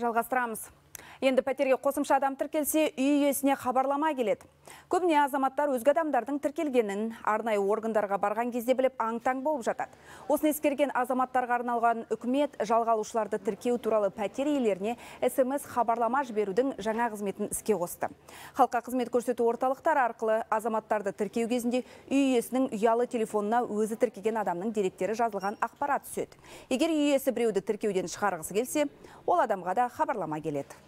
жалғастырамыз. Енді пәтерге қосымша адам тіркелсе, үй иесіне хабарлама келеді. Көбіне азаматтар өзге адамдардың тіркелгенін арнайы органдарға барған кезде біліп аң-таң болып жатады. Осыны ескерген азаматтарға арналған үкімет жалғалушыларды тіркеу туралы пәтер иелеріне СМС хабарлама жіберудің жаңа қызметін іске қосты. Халыққа қызмет көрсету орталықтар арқылы азаматтарды тіркеу кезінде үй иесінің ұялы телефонына өзі тіркеген адамның деректері жазылған ақпарат түседі. Егер үй иесі біреуді тіркеуден шығарғысы келсе, ол адамға да хабарлама келеді.